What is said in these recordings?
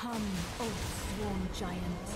Come, oath sworn giant.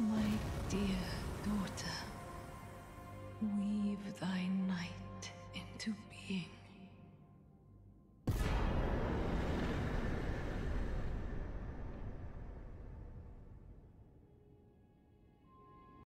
My dear daughter, weave thy night into being.